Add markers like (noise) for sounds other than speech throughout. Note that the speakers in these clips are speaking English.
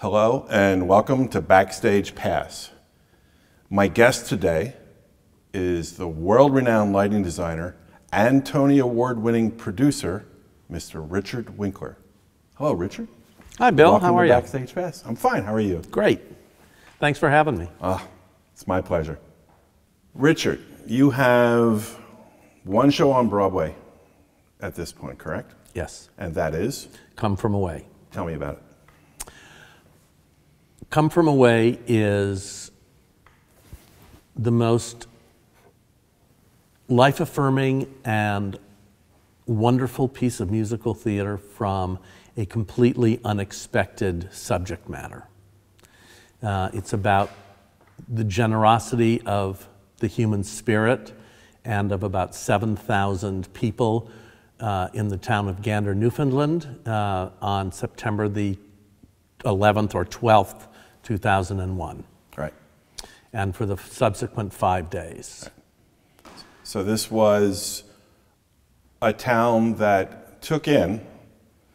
Hello and welcome to Backstage Pass. My guest today is the world renowned lighting designer and Tony Award winning producer, Mr. Richard Winkler. Hello, Richard. Hi, Bill. Welcome How are you? Backstage Pass. I'm fine. How are you? Great. Thanks for having me. Ah, it's my pleasure. Richard, you have one show on Broadway at this point, correct? Yes. And that is? Come From Away. Tell me about it. Come From Away is the most life affirming and wonderful piece of musical theater from a completely unexpected subject matter. Uh, it's about the generosity of the human spirit and of about 7,000 people uh, in the town of Gander, Newfoundland uh, on September the 11th or 12th, 2001, Right. and for the subsequent five days. So this was a town that took in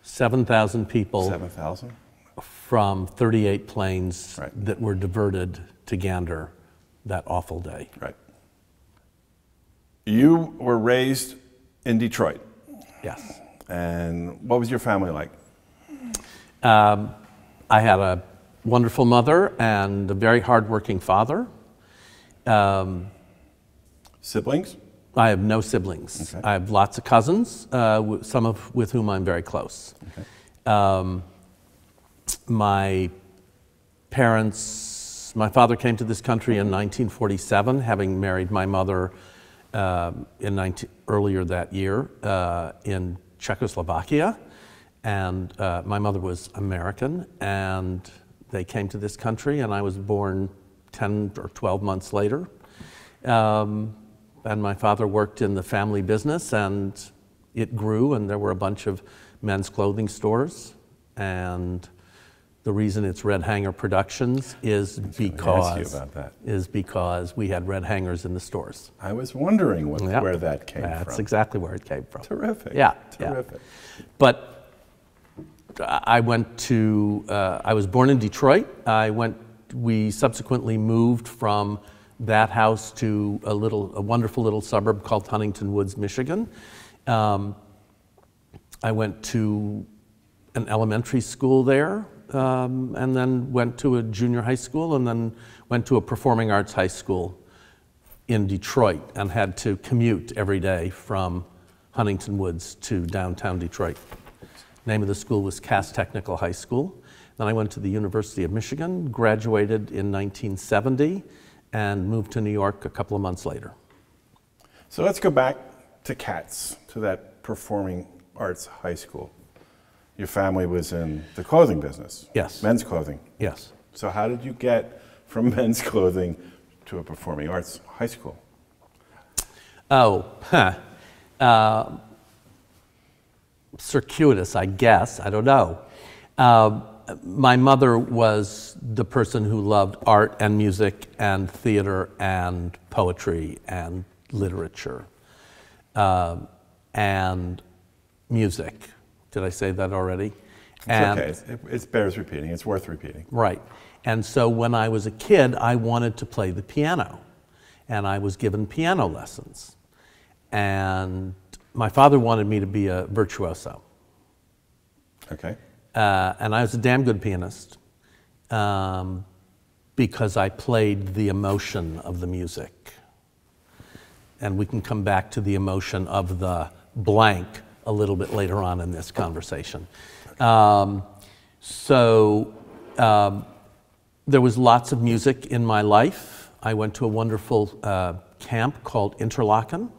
7,000 people 7,000. from 38 planes Right. that were diverted to Gander that awful day. Right. You were raised in Detroit. Yes. And what was your family like? Um, I had a wonderful mother and a very hardworking father. Um, Siblings? I have no siblings. Okay. I have lots of cousins, uh, w- some of with whom I'm very close. Um, my parents, my father came to this country in 1947, having married my mother um, in 19, earlier that year uh, in Czechoslovakia. And uh, my mother was American, and they came to this country, and I was born 10 or 12 months later. Um, and my father worked in the family business, and it grew, and there were a bunch of men's clothing stores. And the reason it's Red Hanger Productions is gonna ask you because is because we had red hangers in the stores. I was wondering what, Yep. where that came That's from. That's exactly where it came from. Terrific. Yeah, yeah. Terrific. But I went to, uh, I was born in Detroit. I went, we subsequently moved from that house to a little, a wonderful little suburb called Huntington Woods, Michigan. Um, I went to an elementary school there, um, and then went to a junior high school, and then went to a performing arts high school in Detroit, and had to commute every day from Huntington Woods to downtown Detroit. Name of the school was Cass Technical High School. Then I went to the University of Michigan, graduated in 1970, and moved to New York a couple of months later. So let's go back to Cass, to that performing arts high school. Your family was in the clothing business. Yes. Men's clothing. Yes. So how did you get from (laughs) men's clothing to a performing arts high school? Oh, huh. (laughs) Uh, circuitous, I guess. I don't know. Uh, my mother was the person who loved art and music and theater and poetry and literature um, and music. Did I say that already? It's and, okay. It, it bears repeating. It's worth repeating. Right. And so when I was a kid, I wanted to play the piano. And I was given piano lessons. And my father wanted me to be a virtuoso. Okay. Uh, and I was a damn good pianist um, because I played the emotion of the music. And we can come back to the emotion of the blank a little bit later on in this conversation. Um, so um, there was lots of music in my life. I went to a wonderful uh, camp called Interlochen,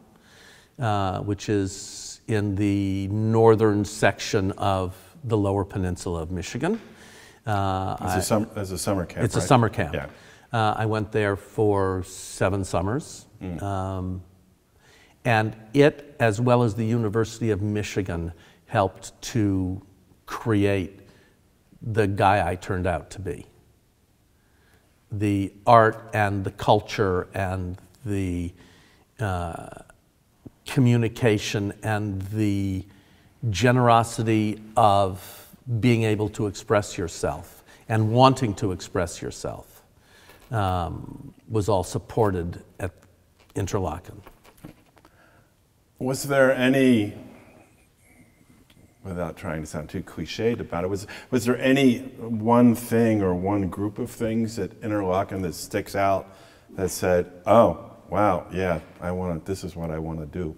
uh, which is in the northern section of the lower peninsula of Michigan. Uh, As a, sum, as a summer camp. it's a summer camp. Yeah. Uh, I went there for seven summers. Um, and it, as well as the University of Michigan, helped to create the guy I turned out to be. The art and the culture and the uh, communication and the generosity of being able to express yourself and wanting to express yourself um, was all supported at Interlochen. Was there any, without trying to sound too cliched about it, was, was there any one thing or one group of things at Interlochen that sticks out that said, oh, wow, yeah, I want to, this is what I want to do?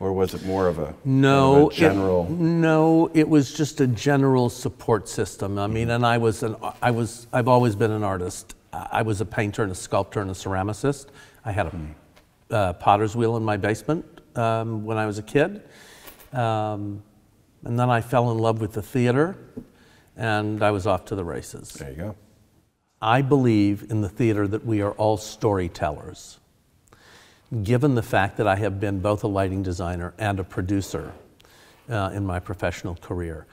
Or was it more of a, No, of a general? It, no, it was just a general support system. I mean, and I was an, I was, I've always been an artist. I was a painter and a sculptor and a ceramicist. I had a uh, potter's wheel in my basement um, when I was a kid. Um, and then I fell in love with the theater and I was off to the races. there you go. I believe in the theater that we are all storytellers. Given the fact that I have been both a lighting designer and a producer uh, in my professional career,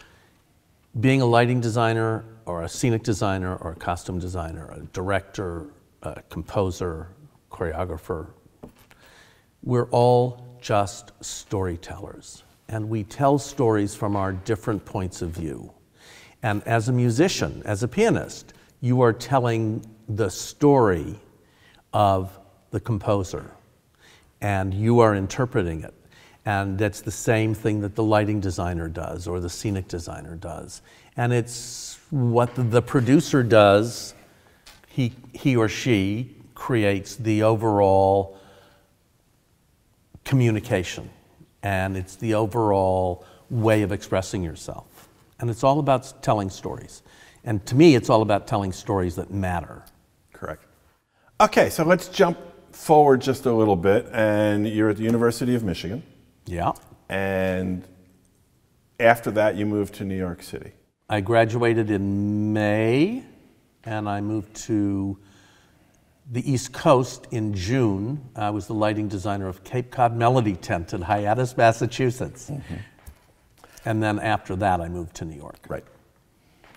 being a lighting designer or a scenic designer or a costume designer, a director, a composer, choreographer, we're all just storytellers. And we tell stories from our different points of view. And as a musician, as a pianist, you are telling the story of the composer and you are interpreting it. And that's the same thing that the lighting designer does or the scenic designer does. And it's what the producer does, he, he or she creates the overall communication and it's the overall way of expressing yourself. And it's all about telling stories. And to me, it's all about telling stories that matter. Correct. Okay, so let's jump forward just a little bit. And you're at the University of Michigan. Yeah. And after that, you moved to New York City. I graduated in May and I moved to the East Coast in June. I was the lighting designer of Cape Cod Melody Tent in Hyannis, Massachusetts. Mm-hmm. And then after that, I moved to New York. Right.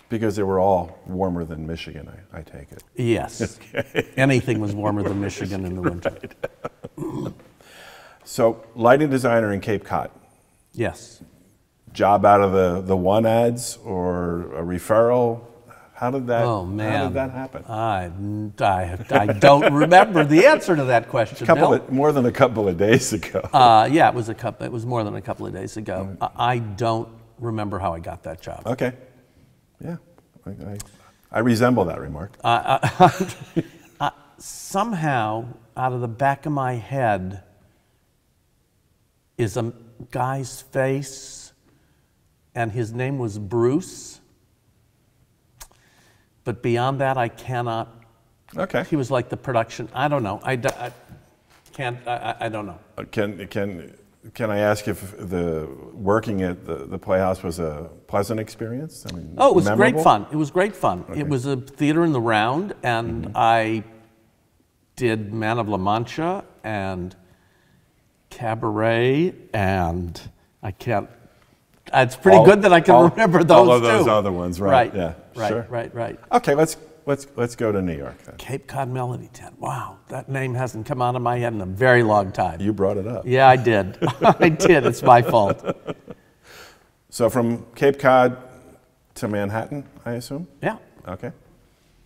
Because they were all warmer than Michigan, I, I take it. Yes. (laughs) Anything was warmer than Michigan in the (laughs) winter. (laughs) So, lighting designer in Cape Cod. Yes. Job out of the, the one ads or a referral? How did that, Oh, man. How did that happen? I, I, I don't remember the answer to that question. couple of, more than a couple of days ago. Uh, yeah, it was a couple. It was more than a couple of days ago. I, I don't remember how I got that job. okay. Yeah. I, I, I resemble that remark. (laughs) Somehow, out of the back of my head, is a guy's face, and his name was Bruce. But beyond that, I cannot. okay. He was like the production. I don't know. I can't. I, I- I don't know. Uh, Can, can, can I ask if the working at the, the Playhouse was a pleasant experience? I mean, Oh, it was memorable? great fun. It was great fun. Okay. It was a theater in the round, and mm-hmm. I did Man of La Mancha and Cabaret, and I can't. It's pretty All- good that I can all- remember those all of those too. other ones, right, Right. yeah, Right. sure. Right. Right. Okay, let's, let's, let's go to New York then. Cape Cod Melody Tent. Wow, that name hasn't come out of my head in a very long time. You brought it up. Yeah, I did. (laughs) I did. It's my fault. So from Cape Cod to Manhattan, I assume? Yeah. Okay.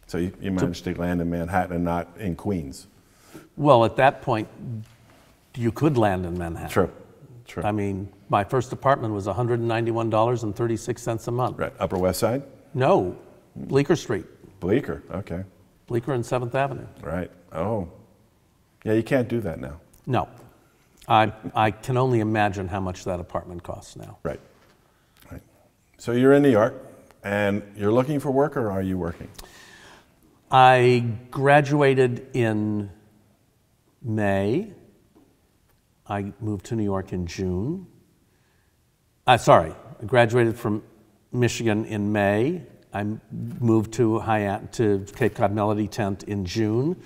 So you, you managed to land in Manhattan and not in Queens? Well, at that point, you could land in Manhattan. True, true. I mean, my first apartment was $191.36 a month. Right, Upper West Side? No, Bleecker Street, Bleecker, okay, Bleecker and 7th Avenue. right. Oh, yeah, you can't do that now. No. I, I can only imagine how much that apartment costs now. Right, right. So you're in New York and you're looking for work or are you working? I graduated in May. I moved to New York in June. Uh, sorry, I graduated from Michigan in May. I moved to Hyann, to Cape Cod Melody Tent in June.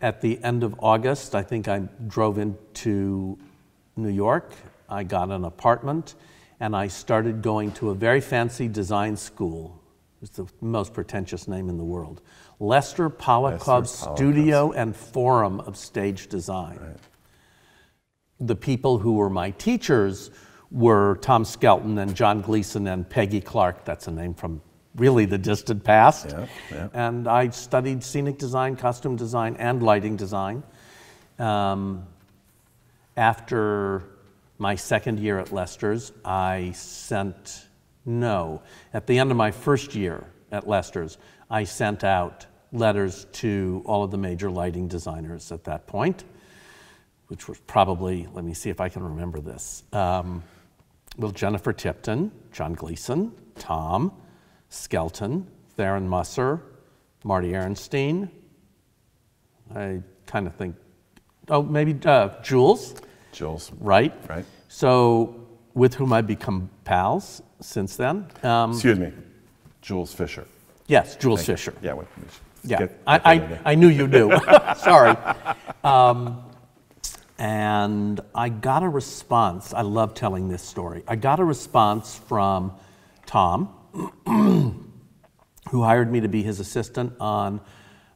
At the end of August, I think I drove into New York. I got an apartment, and I started going to a very fancy design school. It's the most pretentious name in the world. Lester Polakov Studio and Forum of Stage Design the people who were my teachers were Tom Skelton and John Gleason and Peggy Clark. That's a name from really the distant past. Yeah, yeah. And I studied scenic design, costume design, and lighting design. Um, after my second year at Lester's, I sent, no, at the end of my first year at Lester's, I sent out letters to all of the major lighting designers at that point, which was probably, let me see if I can remember this. Um, well, Jennifer Tipton, John Gleason, Tom, Skelton, Tharon Musser, Marty Aronstein. I kind of think, oh, maybe uh, Jules, Jules, right? right? So, with whom I've become pals since then. Um, Excuse me, Jules Fisher. yes, Jules Fisher. Yeah, wait, Yeah, get- I, I. I knew you knew. (laughs) (laughs) Sorry. Um, and I got a response. I love telling this story. I got a response from Tom, (clears throat) who hired me to be his assistant on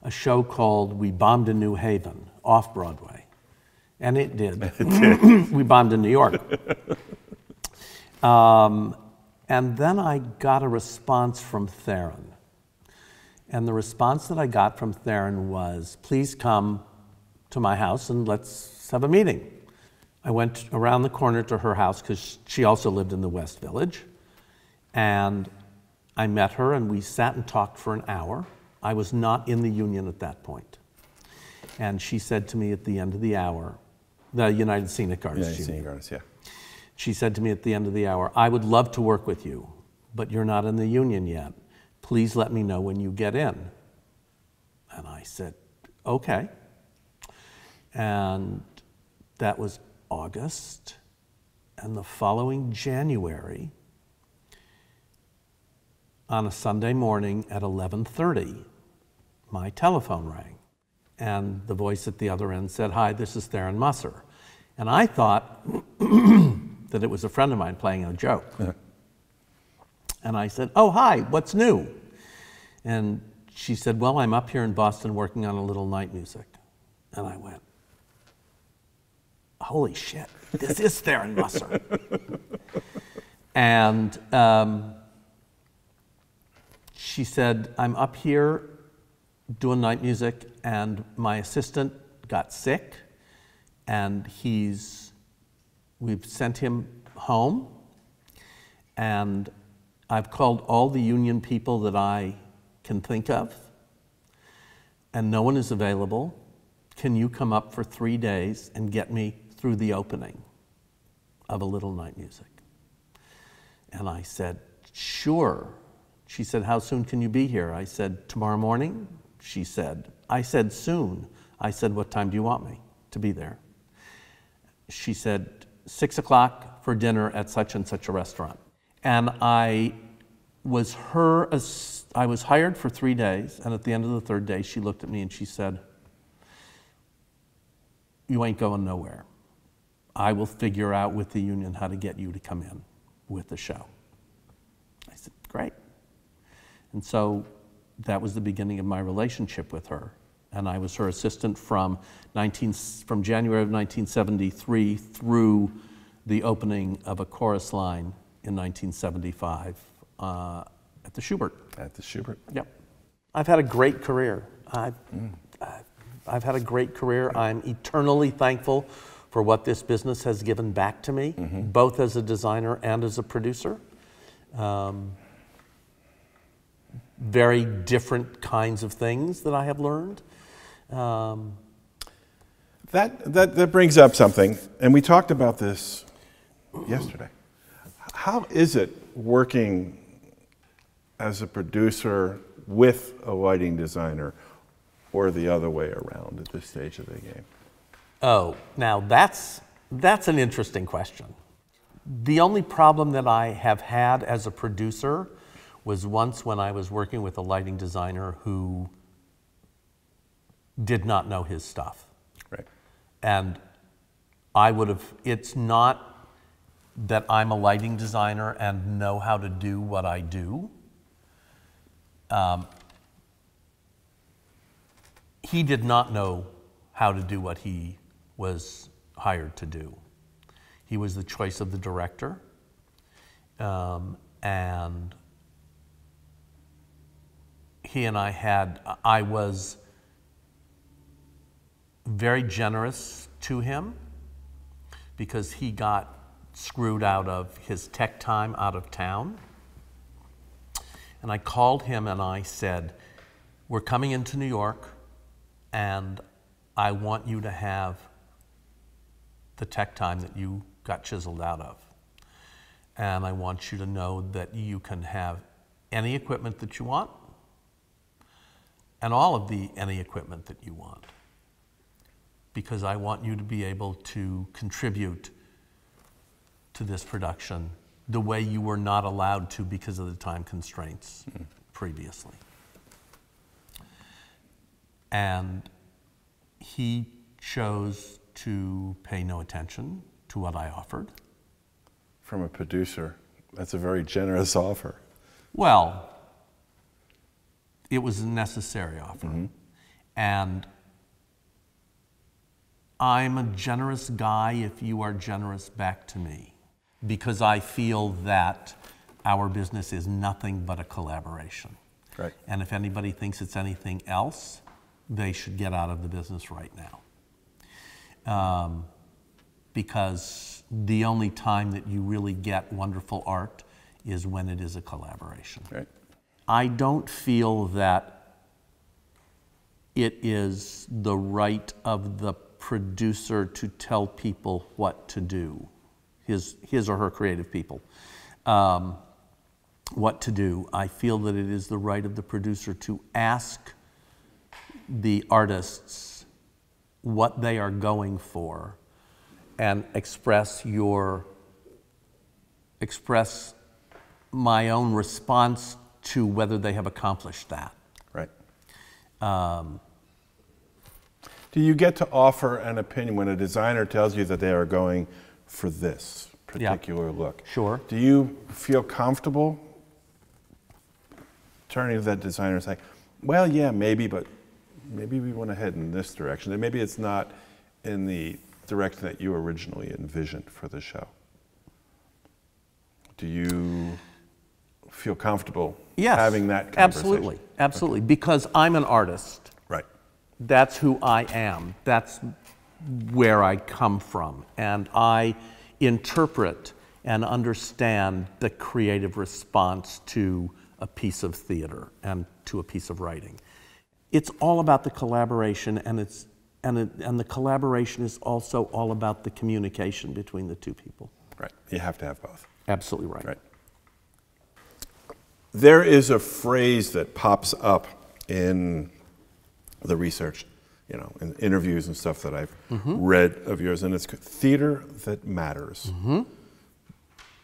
a show called We Bombed in New Haven off Broadway. And it did. (laughs) (clears throat) we bombed in New York. (laughs) Um, and then I got a response from Tharon. And the response that I got from Tharon was, please come to my house and let's have a meeting. I went around the corner to her house because she also lived in the West Village. And I met her and we sat and talked for an hour. I was not in the union at that point. And she said to me at the end of the hour, the United Scenic Artists Union. seen artists, yeah. She said to me at the end of the hour, I would love to work with you, but you're not in the union yet. Please let me know when you get in. And I said, okay. And that was August. And the following January, on a Sunday morning at 11:30, my telephone rang. And the voice at the other end said, Hi, this is Tharon Musser. And I thought (clears throat) that it was a friend of mine playing a joke. And I said, Oh, hi, what's new? And she said, Well, I'm up here in Boston working on a little night music. And I went, Holy shit, this is Tharon Musser. (laughs) and um, she said, I'm up here doing night music, and my assistant got sick, and he's, we've sent him home, and I've called all the union people that I can think of, and no one is available. Can you come up for three days and get me through the opening of a little night music? And I said, Sure. She said, How soon can you be here? I said, Tomorrow morning. She said, I said, Soon. I said, What time do you want me to be there? She said, Six o'clock for dinner at such and such a restaurant. And I was her, I was hired for three days, and at the end of the third day, she looked at me and she said, You ain't going nowhere. I will figure out with the union how to get you to come in with the show. I said, Great. And so that was the beginning of my relationship with her. And I was her assistant from, 19, from January of 1973 through the opening of a chorus line in 1975 uh, at the Shubert. At the Shubert. Yep. I've had a great career. I've, I've, I've had a great career. I'm eternally thankful for what this business has given back to me, both as a designer and as a producer. Um, very different kinds of things that I have learned. Um, That, that, that brings up something, and we talked about this yesterday. How is it working as a producer with a lighting designer or the other way around at this stage of the game? Oh, now that's, that's an interesting question. The only problem that I have had as a producer was once when I was working with a lighting designer who did not know his stuff. Right. And I would have, it's not that I'm a lighting designer and know how to do what I do. Um, he did not know how to do what he was hired to do. He was the choice of the director, um, and he and I had, I was very generous to him because he got screwed out of his tech time out of town. And I called him and I said, We're coming into New York, and I want you to have the tech time that you got chiseled out of. And I want you to know that you can have any equipment that you want and all of the any equipment that you want. Because I want you to be able to contribute to this production the way you were not allowed to because of the time constraints hmm. previously. And he chose to pay no attention to what I offered. From a producer, that's a very generous (laughs) offer. Well, it was a necessary offer. And I'm a generous guy if you are generous back to me because I feel that our business is nothing but a collaboration. Right. And if anybody thinks it's anything else, they should get out of the business right now. Um, because the only time that you really get wonderful art is when it is a collaboration. Right. I don't feel that it is the right of the producer to tell people what to do, his, his or her creative people, um, what to do. I feel that it is the right of the producer to ask the artists what they are going for and express your express my own response to whether they have accomplished that. Right. Um, Do you get to offer an opinion when a designer tells you that they are going for this Yeah. particular look? Sure. Do you feel comfortable turning to that designer and saying, well, yeah, maybe, but maybe we want to head in this direction, and maybe it's not in the direction that you originally envisioned for the show? Do you feel comfortable Yes. having that conversation? Absolutely. Absolutely. Because I'm an artist. Right. That's who I am. That's where I come from. And I interpret and understand the creative response to a piece of theater and to a piece of writing. It's all about the collaboration, and, it's, and, it, and the collaboration is also all about the communication between the two people. Right. You have to have both. Absolutely right. Right. There is a phrase that pops up in the research, you know, in interviews and stuff that I've mm-hmm. read of yours, and it's theater that matters. Mm-hmm.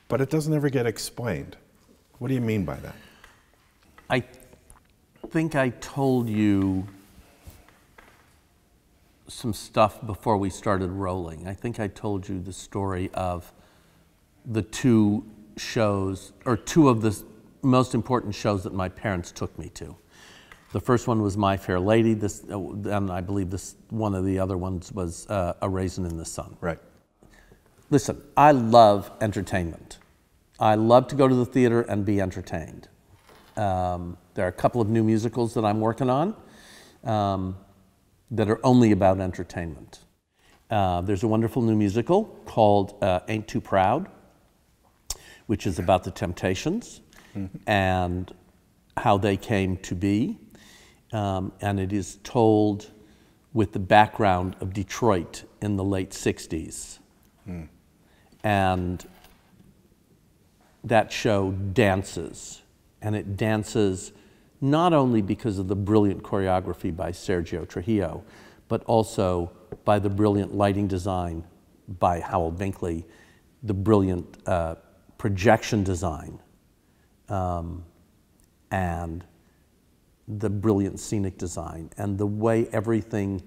But it doesn't ever get explained. What do you mean by that? I think I told you some stuff before we started rolling. I think I told you the story of the two shows, or two of the most important shows that my parents took me to. The first one was My Fair Lady, this, uh, and I believe this one of the other ones was uh, A Raisin in the Sun. Right. Listen, I love entertainment. I love to go to the theater and be entertained. Um, there are a couple of new musicals that I'm working on um, that are only about entertainment. Uh, there's a wonderful new musical called uh, Ain't Too Proud, which is about the Temptations and how they came to be. Um, and it is told with the background of Detroit in the late 60s. And that show dances. And it dances not only because of the brilliant choreography by Sergio Trujillo, but also by the brilliant lighting design by Howell Binkley, the brilliant uh, projection design, um, and the brilliant scenic design, and the way everything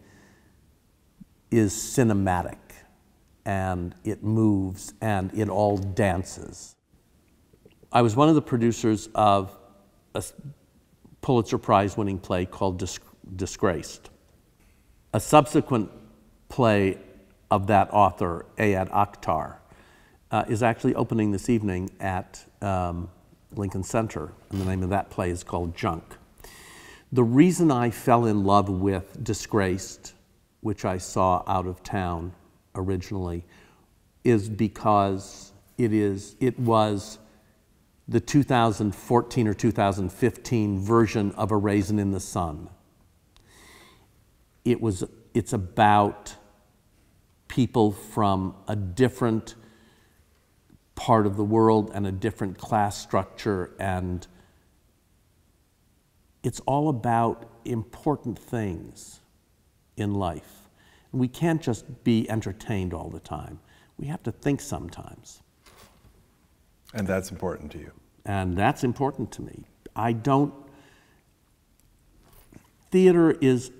is cinematic and it moves and it all dances. I was one of the producers of a Pulitzer Prize winning play called Dis- Disgraced. A subsequent play of that author, Ayad Akhtar, uh, is actually opening this evening at um, Lincoln Center, and the name of that play is called Junk. The reason I fell in love with Disgraced, which I saw out of town originally, is because it is it was the 2014 or 2015 version of A Raisin in the Sun. It was it's about people from a different part of the world and a different class structure and it's all about important things in life. We can't just be entertained all the time. We have to think sometimes. And that's important to you. And that's important to me. I don't theater is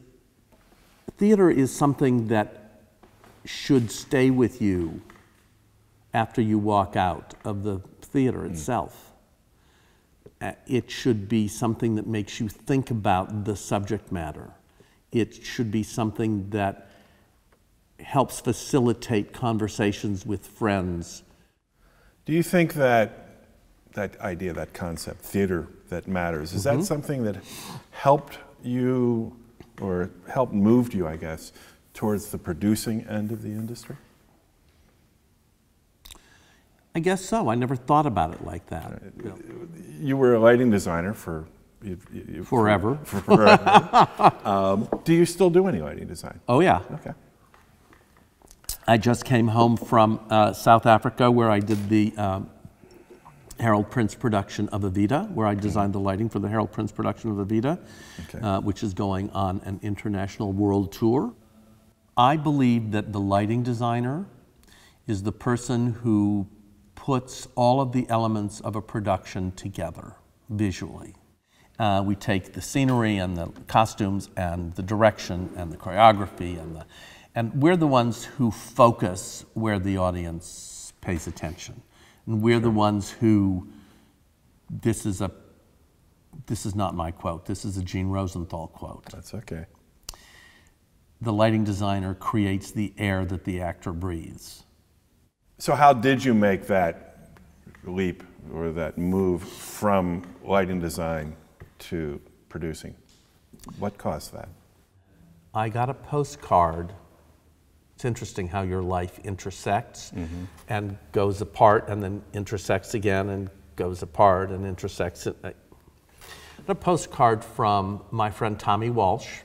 theater is something that should stay with you after you walk out of the theater mm. itself. Uh, it should be something that makes you think about the subject matter. It should be something that helps facilitate conversations with friends. Do you think that that idea, that concept, theater that matters, is mm-hmm. that something that helped you or helped moved you, I guess, towards the producing end of the industry? I guess so. I never thought about it like that. You were a lighting designer for you, you, forever. For, (laughs) for forever. (laughs) um, do you still do any lighting design? Oh yeah. Okay. I just came home from uh, South Africa where I did the um, Harold Prince production of Evita, where I designed the lighting for the Harold Prince production of Evita, okay. uh, which is going on an international world tour. I believe that the lighting designer is the person who puts all of the elements of a production together visually. Uh, we take the scenery and the costumes and the direction and the choreography and the, and we're the ones who focus where the audience pays attention. And we're the ones who, this is a, this is not my quote, this is a Jean Rosenthal quote. That's okay. The lighting designer creates the air that the actor breathes. So, how did you make that leap or that move from lighting design to producing? What caused that? I got a postcard. It's interesting how your life intersects mm-hmm. and goes apart and then intersects again and goes apart and intersects. A postcard from my friend Tommy Walsh,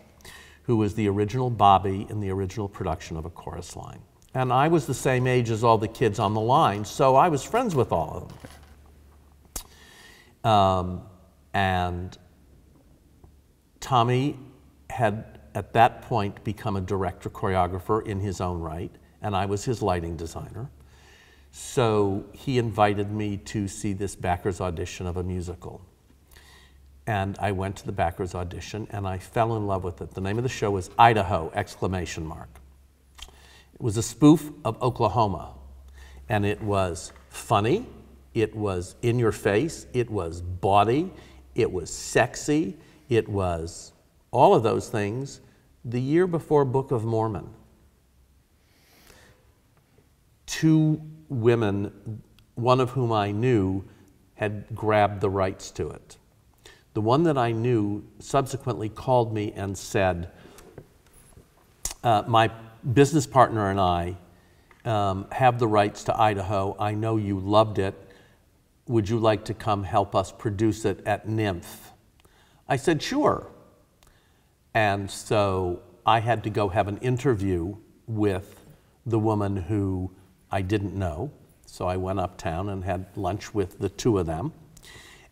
who was the original Bobby in the original production of A Chorus Line. And I was the same age as all the kids on the line, so I was friends with all of them. Um, and Tommy had at that point become a director choreographer in his own right, and I was his lighting designer. So he invited me to see this backers audition of a musical. And I went to the backers audition and I fell in love with it. The name of the show was Idaho! exclamation mark. It was a spoof of Oklahoma. And it was funny, it was in your face, it was bawdy, it was sexy, it was all of those things the year before Book of Mormon. Two women, one of whom I knew, had grabbed the rights to it. The one that I knew subsequently called me and said, uh, My business partner and I um, have the rights to Idaho. I know you loved it. Would you like to come help us produce it at NYMF? I said, sure. And so I had to go have an interview with the woman who I didn't know. So I went uptown and had lunch with the two of them.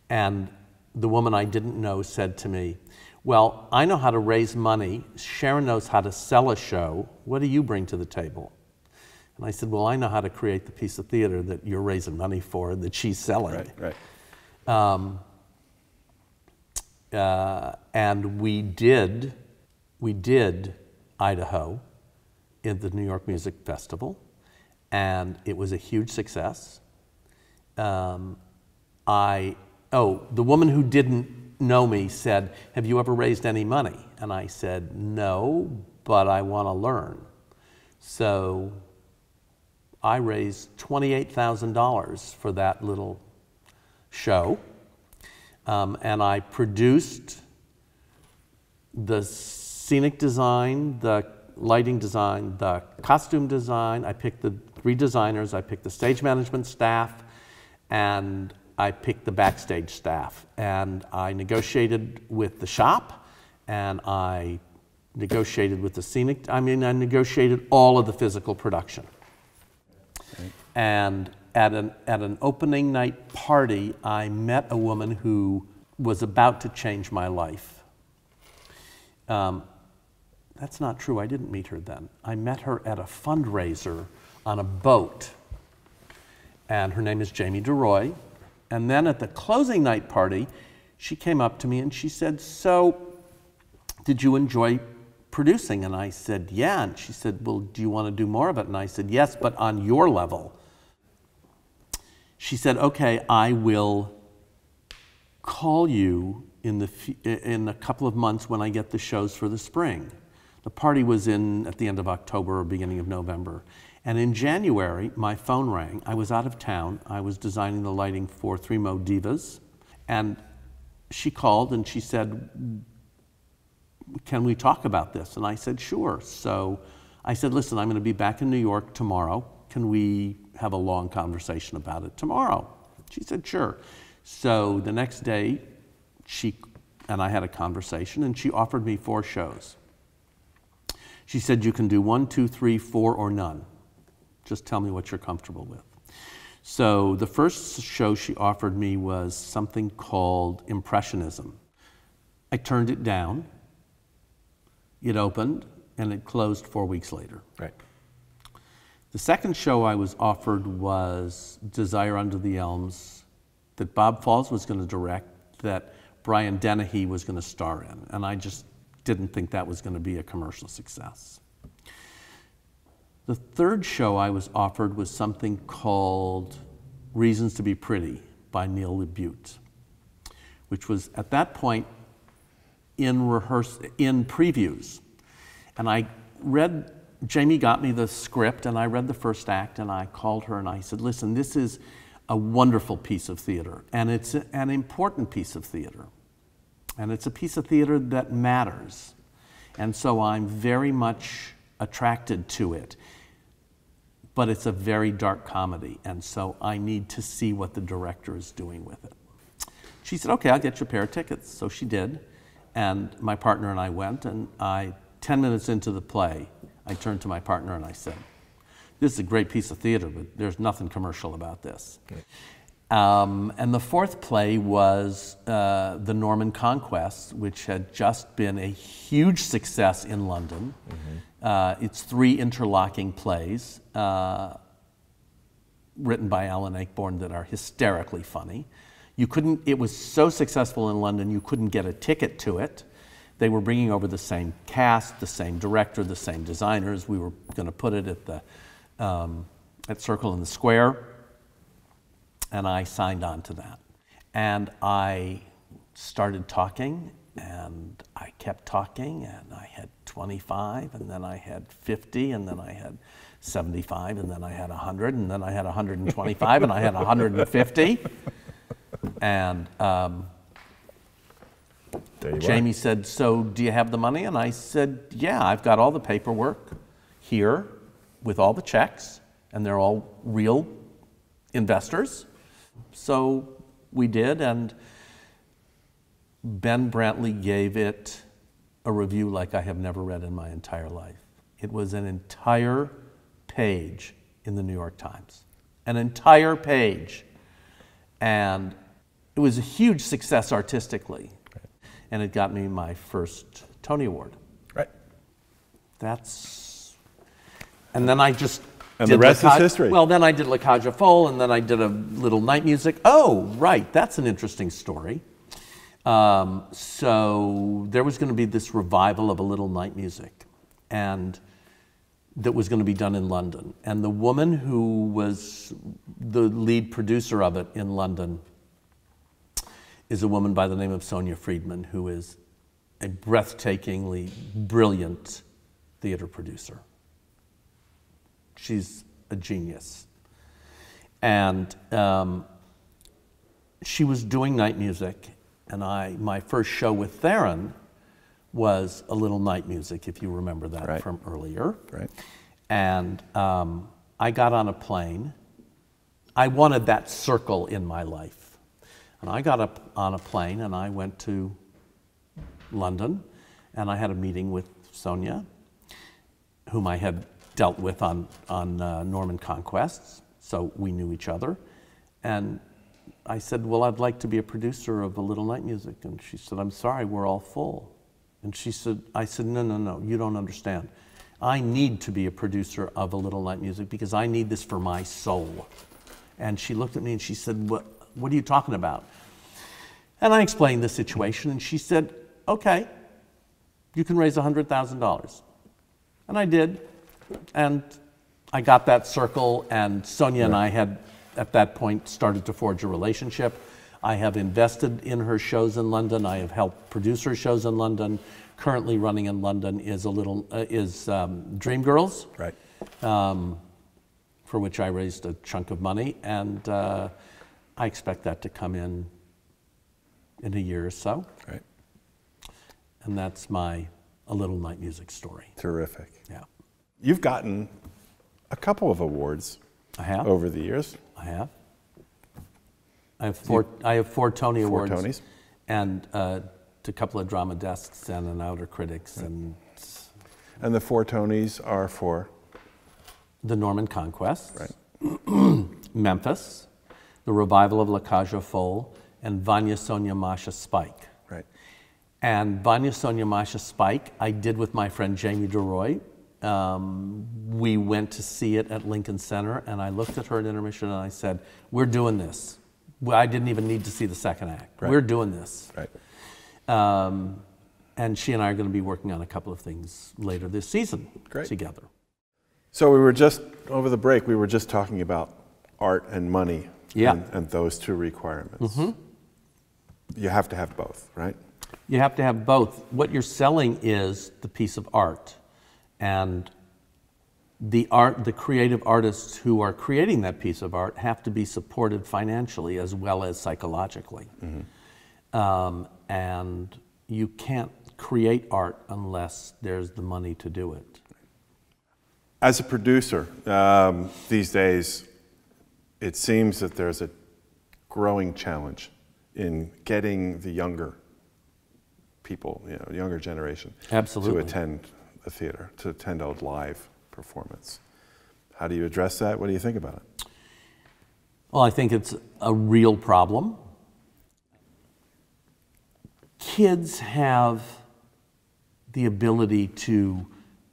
And the woman I didn't know said to me, well, I know how to raise money. Sharon knows how to sell a show. What do you bring to the table? And I said, Well, I know how to create the piece of theater that you're raising money for and that she's selling. Right, right. Um, uh, and we did, we did Idaho in the New York Music Festival, and it was a huge success. Um, I, oh, the woman who didn't know me said, Have you ever raised any money? And I said, No, but I want to learn. So I raised $28,000 for that little show. Um, and I produced the scenic design, the lighting design, the costume design. I picked the three designers. I picked the stage management staff, and I picked the backstage staff. And I negotiated with the shop, and I negotiated with the scenic. I mean, I negotiated all of the physical production. And at an, at an opening night party, I met a woman who was about to change my life. Um, that's not true. I didn't meet her then. I met her at a fundraiser on a boat. And her name is Jamie DeRoy. And then at the closing night party, she came up to me and she said, So, did you enjoy producing? And I said, Yeah. And she said, Well, do you want to do more of it? And I said, Yes, but on your level. She said, Okay, I will call you in, the, in a couple of months when I get the shows for the spring. The party was in at the end of October or beginning of November. And in January, my phone rang. I was out of town. I was designing the lighting for Three Mo Divas. And she called and she said, Can we talk about this? And I said, Sure. So I said, Listen, I'm going to be back in New York tomorrow. Can we have a long conversation about it tomorrow? She said, Sure. So the next day, she and I had a conversation, and she offered me four shows. She said, You can do one, two, three, four, or none. Just tell me what you're comfortable with. So the first show she offered me was something called Impressionism. I turned it down. It opened and it closed four weeks later. Right. The second show I was offered was Desire Under the Elms, that Bob Falls was going to direct, that Brian Dennehy was going to star in. And I just didn't think that was going to be a commercial success. The third show I was offered was something called Reasons to Be Pretty by Neil LaBute, which was at that point in rehearse in previews. And I read Jamie got me the script and I read the first act and I called her and I said, "Listen, this is a wonderful piece of theater and it's an important piece of theater. And it's a piece of theater that matters. And so I'm very much attracted to it but it's a very dark comedy, and so I need to see what the director is doing with it. She said, Okay, I'll get you a pair of tickets. So she did, and my partner and I went, and I, 10 minutes into the play, I turned to my partner and I said, This is a great piece of theater, but there's nothing commercial about this. Okay. Um, and the fourth play was uh, The Norman Conquest, which had just been a huge success in London. Mm-hmm. Uh, it's three interlocking plays uh, written by Alan Ayckbourn that are hysterically funny. You couldn't, it was so successful in London, you couldn't get a ticket to it. They were bringing over the same cast, the same director, the same designers. We were going to put it at the um, at Circle in the Square and I signed on to that. And I started talking, and I kept talking, and I had 25, and then I had 50, and then I had 75, and then I had 100, and then I had 125, and I had 150. And um, Jamie are. said, So do you have the money? And I said, Yeah, I've got all the paperwork here with all the checks, and they're all real investors. So we did, and Ben Brantley gave it a review like I have never read in my entire life. It was an entire page in the New York Times, an entire page. And it was a huge success artistically. Right. And it got me my first Tony Award. Right. That's. And then I just and the rest is history. Well, then I did La aux Folles, and then I did a little night music. Oh, right, that's an interesting story. Um, so there was going to be this revival of a little night music, and that was going to be done in London. And the woman who was the lead producer of it in London is a woman by the name of Sonia Friedman, who is a breathtakingly brilliant theater producer. She's a genius. And um, she was doing night music, and I, my first show with Tharon was a little night music, if you remember that Right. from earlier. Right. And um, I got on a plane. I wanted that circle in my life. And I got up on a plane and I went to London and I had a meeting with Sonia, whom I had dealt with on, on uh, Norman Conquests, so we knew each other. And I said, Well, I'd like to be a producer of a little night music. And she said, I'm sorry, we're all full. And she said, I said, No, no, no, you don't understand. I need to be a producer of a little night music because I need this for my soul. And she looked at me and she said, What, what are you talking about? And I explained the situation, and she said, Okay, you can raise $100,000. And I did. And I got that circle, and Sonia and I had, at that point, started to forge a relationship. I have invested in her shows in London. I have helped produce her shows in London. Currently running in London is a little uh, is um, Dreamgirls, Right. um, for which I raised a chunk of money, and uh, I expect that to come in in a year or so. Right. And that's my a little night music story. Terrific. Yeah, You've gotten a couple of awards I have. over the years. I have. I have four. I have four Tony Four Awards. Tonys. And uh, a couple of drama desks and an outer critics and And the four Tonys are for, the Norman Conquest. right? (clears throat) Memphis, the revival of La Cage aux Folles, and Vanya Sonia Masha Spike. Right. And Vanya Sonia Masha Spike, I did with my friend Jamie DeRoy. Um, we went to see it at Lincoln Center, and I looked at her at intermission and I said, We're doing this. I didn't even need to see the second act. Right. We're doing this. Right. Um, and she and I are going to be working on a couple of things later this season Great. together. So we were just, over the break, we were just talking about art and money. Yeah. And, and those two requirements. You have to have both, right? You have to have both. What you're selling is the piece of art, and the art, the creative artists who are creating that piece of art have to be supported financially as well as psychologically. Um, and you can't create art unless there's the money to do it. As a producer, um, these days, it seems that there's a growing challenge in getting the younger people, you know, younger generation, Absolutely. to attend a theater, to attend a live performance. How do you address that? What do you think about it? Well, I think it's a real problem. Kids have the ability to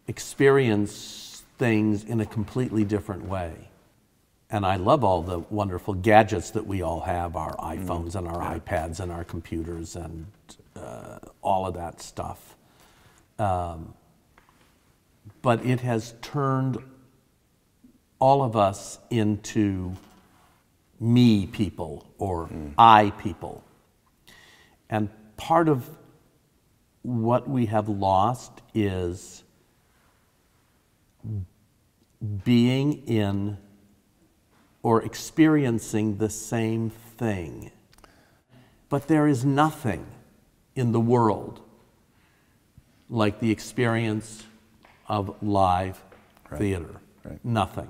experience things in a completely different way. And I love all the wonderful gadgets that we all have our iPhones and our iPads and our computers and uh, all of that stuff. Um, but it has turned all of us into me people or mm. I people. And part of what we have lost is being in or experiencing the same thing. But there is nothing in the world like the experience of live theater. right. Nothing.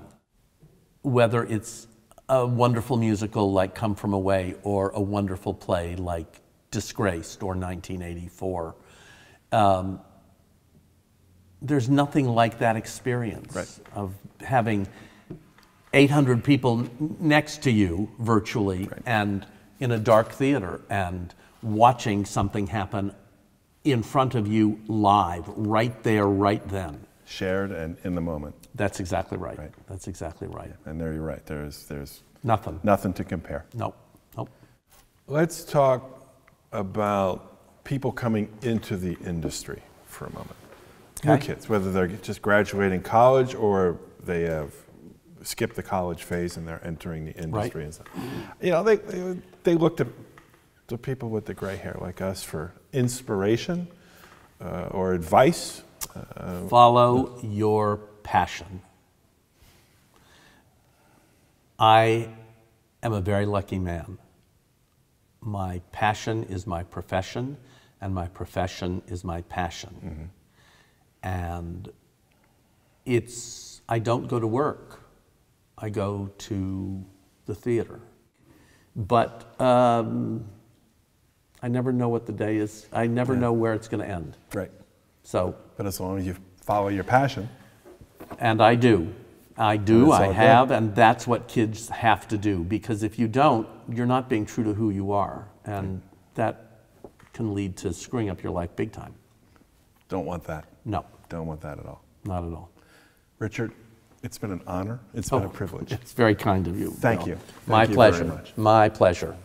Whether it's a wonderful musical like Come From Away or a wonderful play like Disgraced or 1984. Um, there's nothing like that experience Right. of having 800 people next to you virtually and in a dark theater and watching something happen in front of you live, right there, right then. Shared and in the moment. That's exactly right. Right. That's exactly right. And there you're right. There's, there's Nothing. nothing to compare. Nope. Nope. Let's talk about people coming into the industry for a moment. Your Okay. kids, whether they're just graduating college or they have skipped the college phase and they're entering the industry and stuff. You know, they, they, they look to, to people with the gray hair like us for inspiration uh, or advice. Uh, Follow your passion. I am a very lucky man. My passion is my profession, and my profession is my passion. And it's, I don't go to work, I go to the theater. But um, I never know what the day is, I never know where it's going to end. Right. So, But as long as you follow your passion, and I do. I do, I all good. have, and that's what kids have to do. Because if you don't, you're not being true to who you are. And that can lead to screwing up your life big time. don't want that. No, Don't want that at all. not at all. Richard, it's been an honor. It's oh, been a Oh, privilege. It's very kind of you. Thank Bill. you. My Thank you very pleasure. My pleasure.